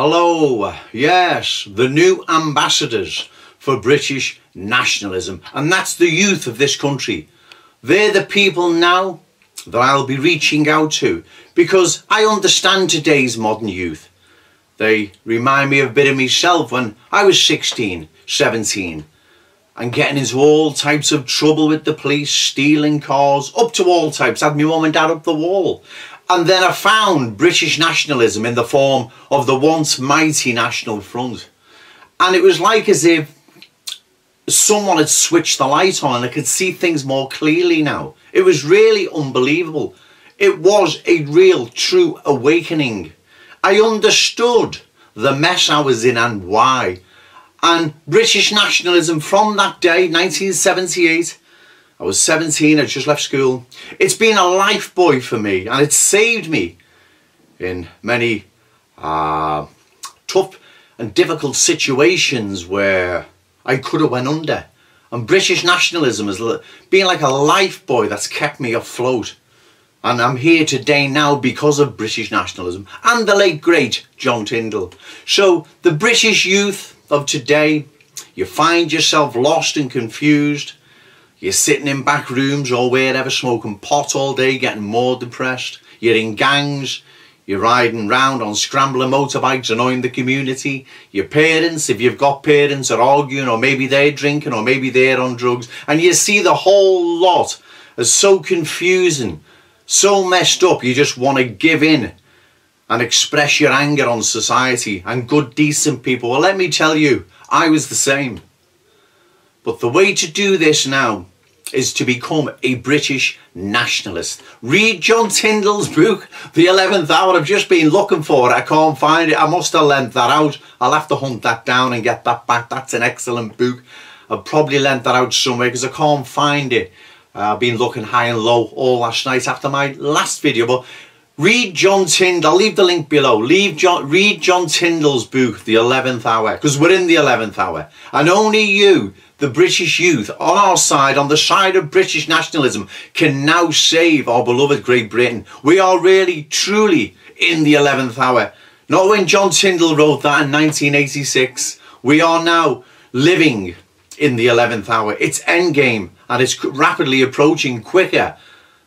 Hello, yes, the new ambassadors for British nationalism, and that's the youth of this country. They're the people now that I'll be reaching out to because I understand today's modern youth. They remind me of a bit of myself when I was 16, 17 and getting into all types of trouble with the police, stealing cars, up to all types, had my mum and dad up the wall. And then I found British nationalism in the form of the once mighty National Front. And it was like as if someone had switched the light on and I could see things more clearly now. It was really unbelievable. It was a real, true awakening. I understood the mess I was in and why. And British nationalism from that day, 1978, I was 17, I just left school. It's been a life buoy for me and it's saved me in many uh, tough and difficult situations where I could have went under. And British nationalism has been like a life buoy that's kept me afloat. And I'm here today now because of British nationalism and the late great John Tyndall. So the British youth of today, you find yourself lost and confused. You're sitting in back rooms or wherever smoking pot all day, getting more depressed. You're in gangs. You're riding round on scrambler motorbikes, annoying the community. Your parents, if you've got parents, are arguing, or maybe they're drinking, or maybe they're on drugs. And you see the whole lot as so confusing so messed up you just want to give in and express your anger on society and good decent people. Well, let me tell you, I was the same. But the way to do this now is to become a British nationalist. Read John Tyndall's book, The 11th Hour. I've just been looking for it. I can't find it. I must have lent that out. I'll have to hunt that down and get that back. That's an excellent book. I've probably lent that out somewhere because I can't find it. Uh, I've been looking high and low all last night after my last video. But read John Tyndall. I'll leave the link below. Leave John, read John Tyndall's book, The 11th Hour, because we're in the 11th hour. And only you, the British youth, on our side, on the side of British nationalism, can now save our beloved Great Britain. We are really, truly in the 11th hour. Not when John Tyndall wrote that in 1986. We are now living in the 11th hour. It's endgame and it's rapidly approaching quicker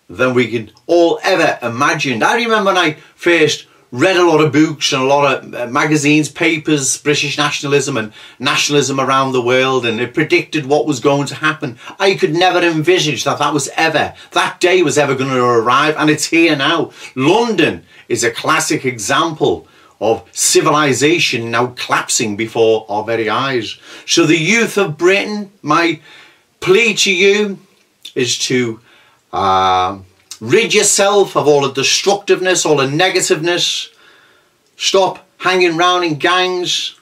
than we could all ever imagine. I remember when I first read a lot of books and a lot of uh, magazines, papers, British nationalism and nationalism around the world and it predicted what was going to happen. I could never envisage that that was ever, that day was ever going to arrive and it's here now. London is a classic example of civilization now collapsing before our very eyes. So the youth of Britain, my plea to you is to uh, rid yourself of all the destructiveness, all the negativeness. Stop hanging around in gangs.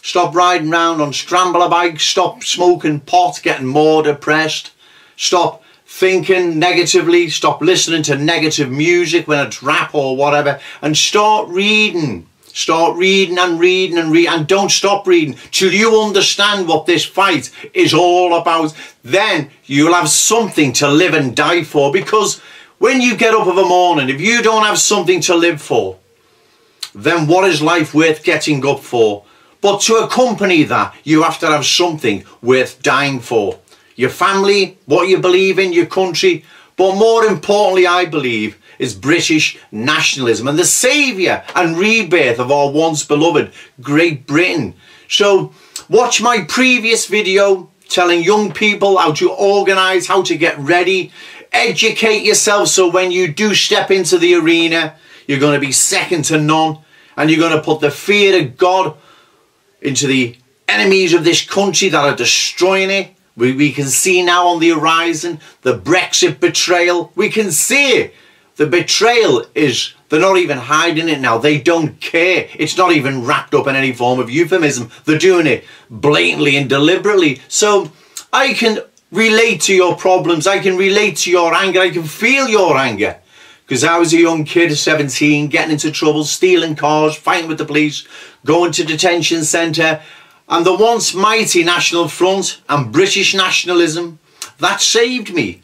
Stop riding around on scrambler bikes. Stop smoking pot, getting more depressed. Stop thinking negatively. Stop listening to negative music when it's rap or whatever. And start reading Start reading and reading and reading and don't stop reading till you understand what this fight is all about. Then you'll have something to live and die for because when you get up of a morning, if you don't have something to live for, then what is life worth getting up for? But to accompany that, you have to have something worth dying for. Your family, what you believe in, your country, but more importantly, I believe, is British nationalism and the saviour and rebirth of our once beloved Great Britain. So watch my previous video telling young people how to organise, how to get ready, educate yourself so when you do step into the arena, you're going to be second to none and you're going to put the fear of God into the enemies of this country that are destroying it. We, we can see now on the horizon the Brexit betrayal. We can see it the betrayal is, they're not even hiding it now. They don't care. It's not even wrapped up in any form of euphemism. They're doing it blatantly and deliberately. So I can relate to your problems. I can relate to your anger. I can feel your anger. Because I was a young kid, 17, getting into trouble, stealing cars, fighting with the police, going to detention centre. And the once mighty National Front and British nationalism, that saved me.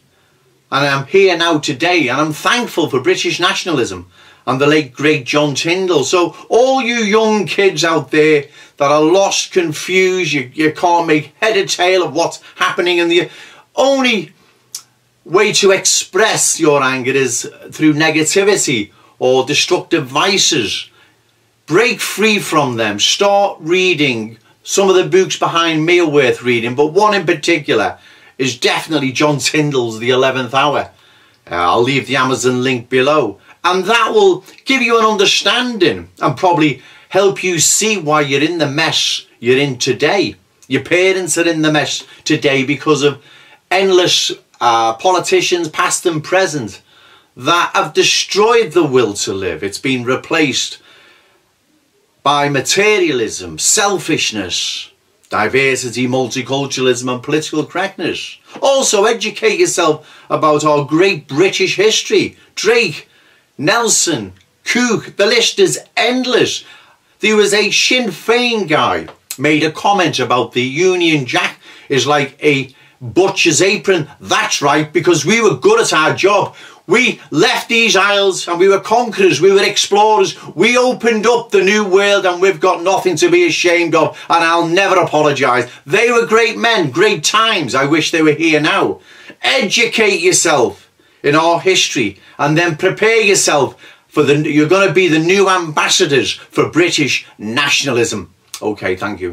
And I'm here now today and I'm thankful for British nationalism. And the late great John Tyndall. So all you young kids out there that are lost, confused, you, you can't make head or tail of what's happening in the only way to express your anger is through negativity or destructive vices. Break free from them. Start reading. Some of the books behind me are worth reading, but one in particular is definitely John Tyndall's The 11th Hour. Uh, I'll leave the Amazon link below. And that will give you an understanding and probably help you see why you're in the mess you're in today. Your parents are in the mess today because of endless uh, politicians, past and present, that have destroyed the will to live. It's been replaced by materialism, selfishness, diversity, multiculturalism and political correctness. Also educate yourself about our great British history. Drake, Nelson, Cook, the list is endless. There was a Sinn Féin guy made a comment about the Union Jack is like a butcher's apron. That's right, because we were good at our job. We left these isles and we were conquerors, we were explorers. We opened up the new world and we've got nothing to be ashamed of and I'll never apologise. They were great men, great times. I wish they were here now. Educate yourself in our history and then prepare yourself for the, you're going to be the new ambassadors for British nationalism. Okay, thank you.